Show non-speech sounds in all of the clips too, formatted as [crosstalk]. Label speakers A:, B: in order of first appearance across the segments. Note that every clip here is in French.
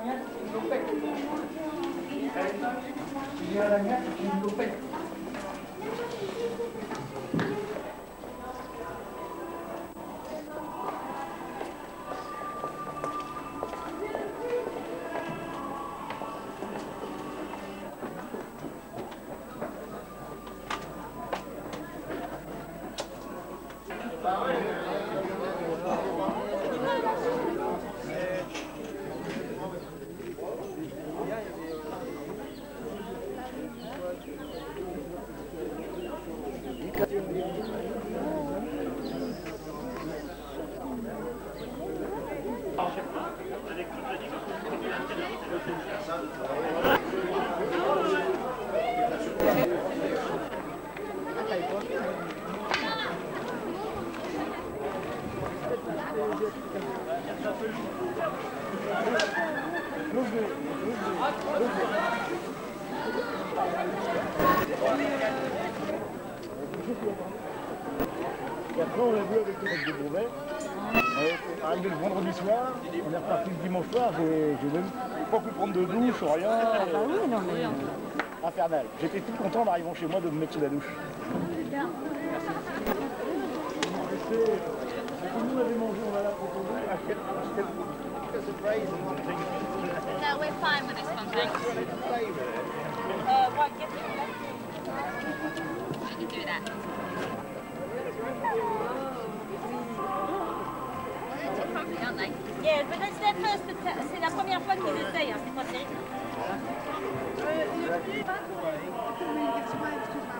A: Siarannya di Lupek. Siarannya di Lupek. Soir, j'ai même pas pu prendre de douche, rien.
B: Bah oui, non mais...
A: Infernal. J'étais tout content en arrivant chez moi de me mettre sous la douche. Nous, on avait mangé, on va la proposer. À quel- à quel-
C: No, we're fine with this one, thanks. Uh, right, get You can do that.
D: Yeah, C'est la première fois qu'ils essayent, hein, c'est pas terrible. Oh,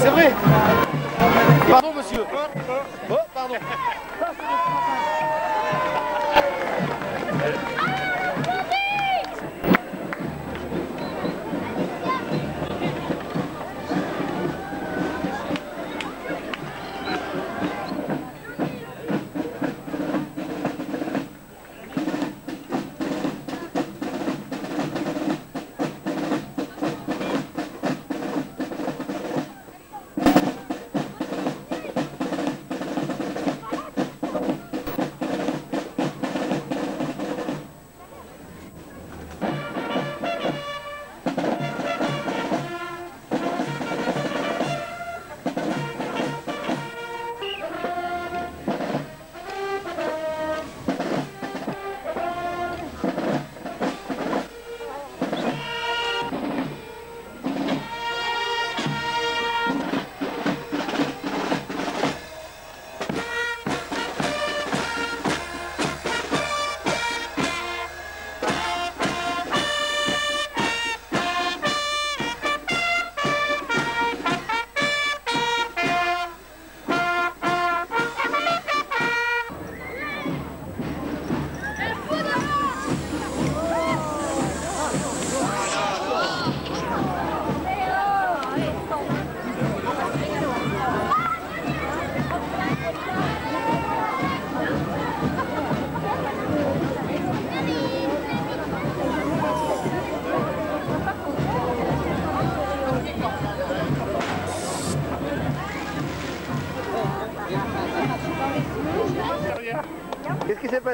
E: c'est vrai. Pardon, monsieur. Oh,
D: pardon. [laughs]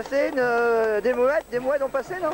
D: Euh, des mouettes, des mouettes ont passé, non?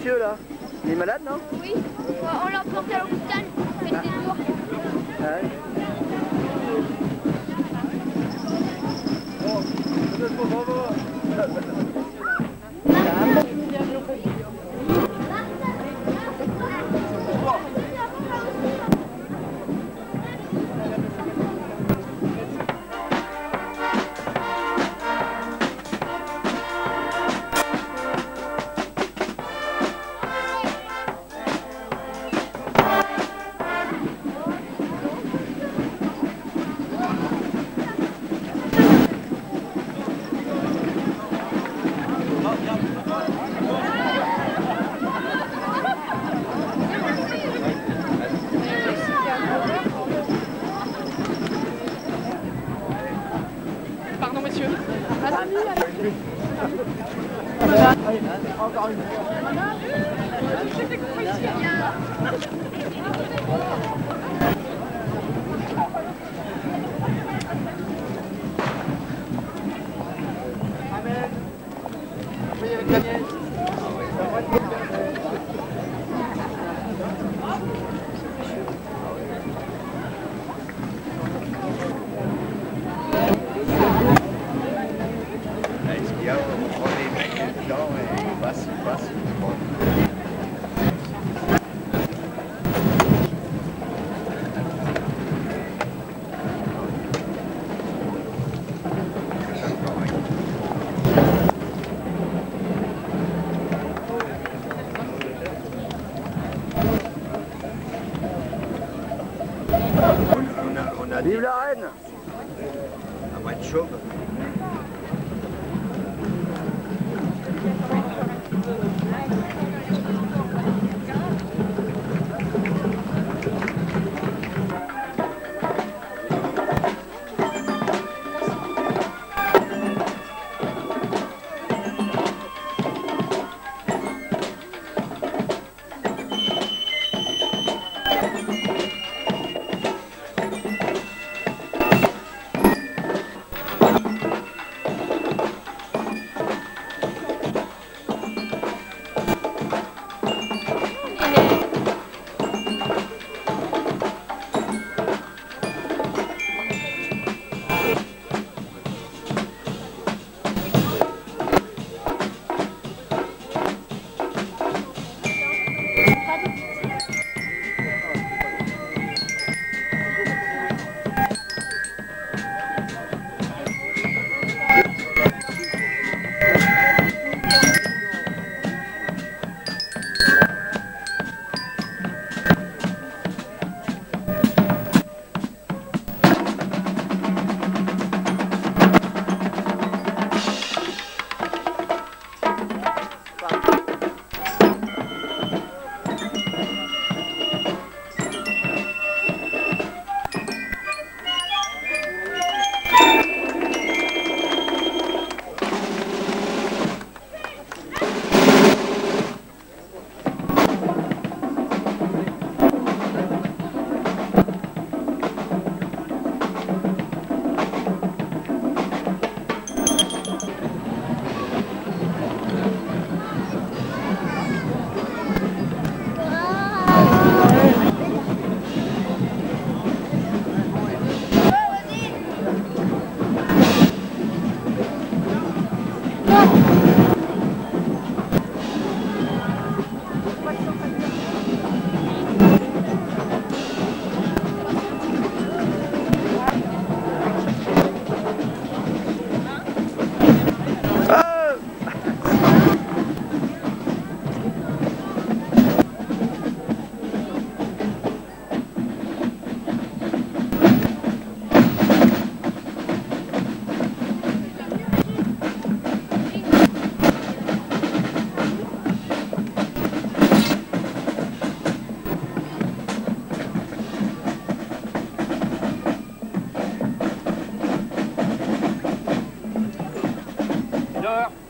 D: monsieur là.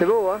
F: C'est
D: beau, hein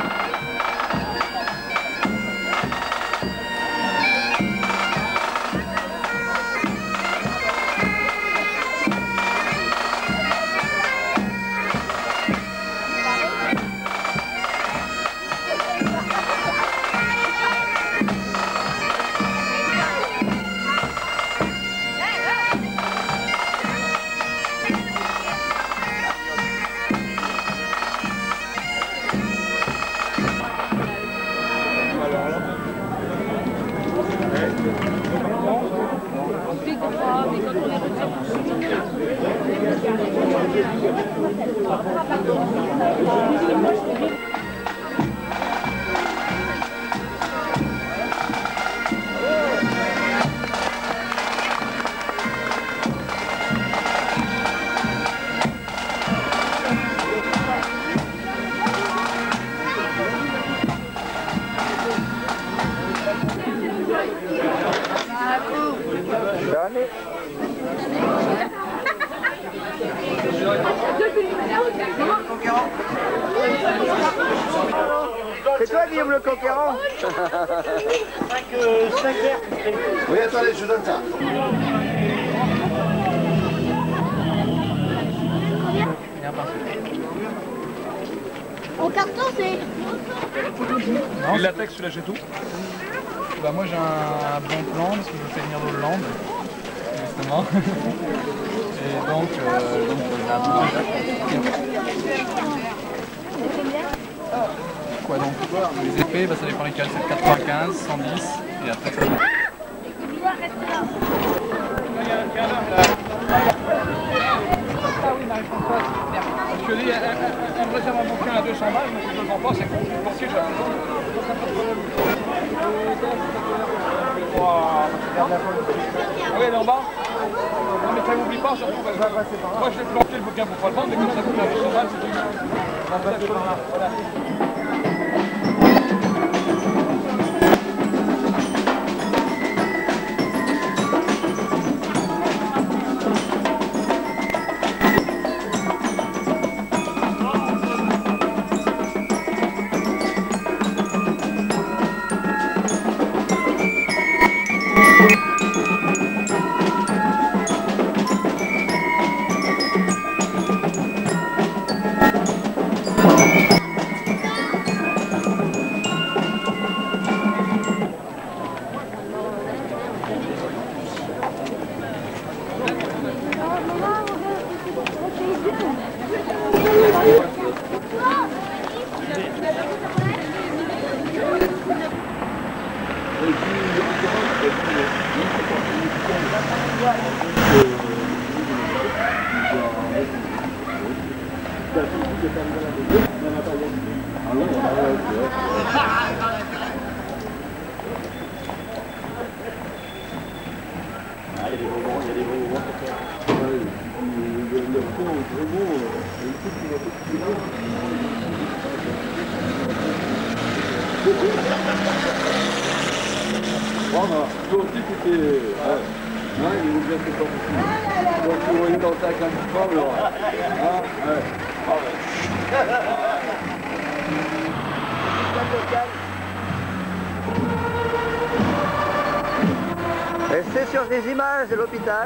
G: Au carton, c'est.
H: Le latex, tu l'achètes où
I: Bah moi j'ai un bon plan parce que je fais venir d'Hollande, justement. [laughs] Et donc, euh, donc j'ai un bon Quoi donc Les épées, bah, ça dépend lesquelles, c'est 95, 110 et après ça... Je te dis, elle, me réserve un bouquin à 200 balles, mais je ne le vends pas, c'est con. Je suis portier, j'ai. Ah oui, elle est en bas Non, mais ça m'oublie pas, surtout. parce que Moi, je vais planter le bouquin pour pas le vendre, mais comme ça coûte à 200 balles, c'est génial. On va passer par là. Voilà.
J: Voilà,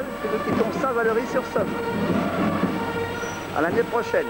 D: que nous quittons Saint-Valery-sur-Somme. À l'année prochaine.